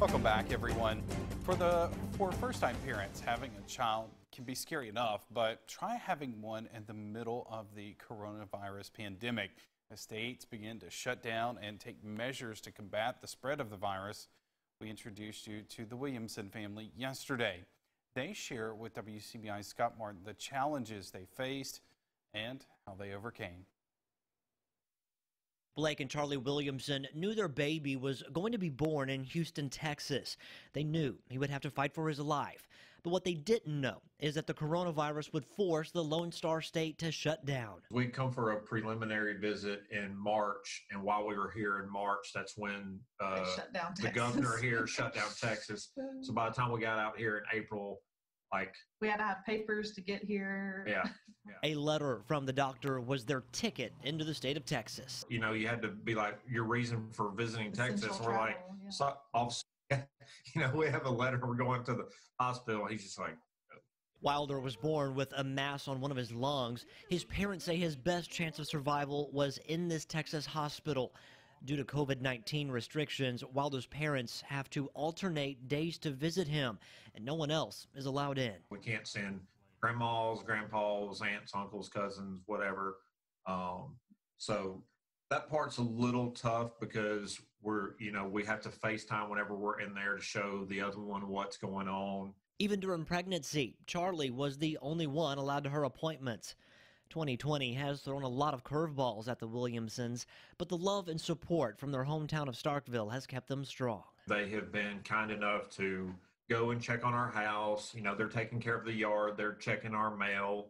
Welcome back, everyone. For the for first-time parents, having a child can be scary enough, but try having one in the middle of the coronavirus pandemic. As states begin to shut down and take measures to combat the spread of the virus, we introduced you to the Williamson family yesterday. They share with WCBI's Scott Martin the challenges they faced and how they overcame. Blake and Charlie Williamson knew their baby was going to be born in Houston, Texas. They knew he would have to fight for his life. But what they didn't know is that the coronavirus would force the Lone Star State to shut down. We come for a preliminary visit in March, and while we were here in March, that's when uh, the governor here shut down Texas. So by the time we got out here in April, like we had to have papers to get here. Yeah, yeah. A letter from the doctor was their ticket into the state of Texas. You know, you had to be like your reason for visiting Essential Texas. We're like, yeah. so, you know, we have a letter. We're going to the hospital. He's just like. Wilder was born with a mass on one of his lungs. His parents say his best chance of survival was in this Texas hospital. Due to COVID 19 restrictions, Wilder's parents have to alternate days to visit him, and no one else is allowed in. We can't send grandmas, grandpas, aunts, uncles, cousins, whatever. Um, so that part's a little tough because we're, you know, we have to FaceTime whenever we're in there to show the other one what's going on. Even during pregnancy, Charlie was the only one allowed to her appointments. 2020 has thrown a lot of curveballs at the Williamsons, but the love and support from their hometown of Starkville has kept them strong. They have been kind enough to go and check on our house. You know, they're taking care of the yard, they're checking our mail.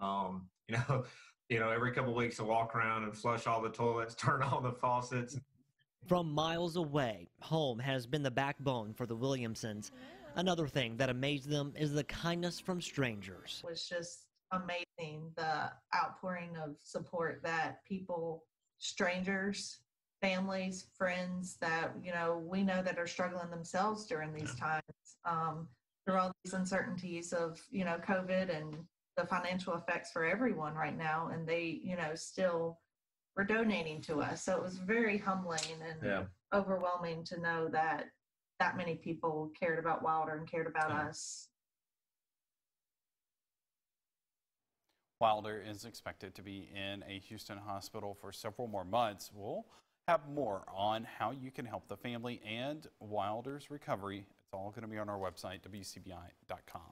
Um, you know, you know, every couple weeks to walk around and flush all the toilets, turn on the faucets. From miles away, home has been the backbone for the Williamsons. Another thing that amazed them is the kindness from strangers. It was just amazing the outpouring of support that people, strangers, families, friends that you know we know that are struggling themselves during these times. Um, there are all these uncertainties of you know COVID and the financial effects for everyone right now, and they you know still were donating to us. So it was very humbling and yeah. overwhelming to know that that many people cared about Wilder and cared about yeah. us Wilder is expected to be in a Houston hospital for several more months. We'll have more on how you can help the family and Wilder's recovery. It's all going to be on our website, WCBI.com.